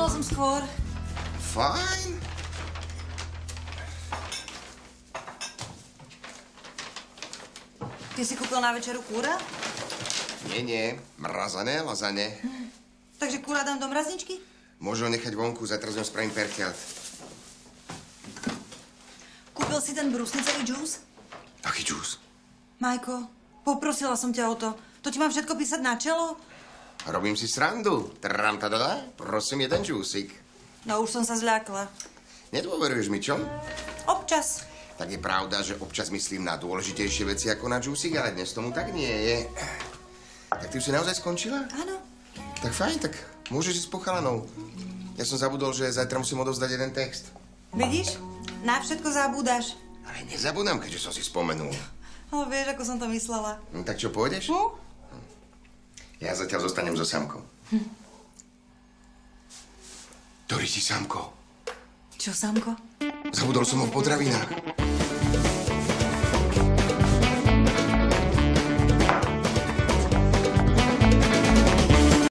Prišla som skôr. Fajn. Ty si kúpil na večeru kúra? Nie, nie. Mrazané lazane. Hm. Takže kúra dám do mrazničky? Môžu nechať vonku, zajtra z ňou spravím perťat. Kúpil si ten brusnicový džús? Aký džús? Majko, poprosila som ťa o to. To ti mám všetko písať na čelo? Robím si srandu. Tram tadada. Prosím, jeden džúsik. No už som sa zľakla. Nedôveruješ mi, čo? Občas. Tak je pravda, že občas myslím na dôležitejšie veci ako na džúsik, ale dnes tomu tak nie je. Tak ty už si naozaj skončila? Áno. Tak fajn, tak môžeš ísť s pochalanou. Ja som zabudol, že zajtra musím odovzdať jeden text. Vidíš? Na všetko zabúdaš. Ale nezabudám, keďže som si spomenul. Ale vieš, ako som to myslela. No, tak čo, pôjdeš? Hm? Ja zatiaľ zostanem so Samkou. Ktorý si Samko? Čo, Samko? Zabudol som ho v potravinách.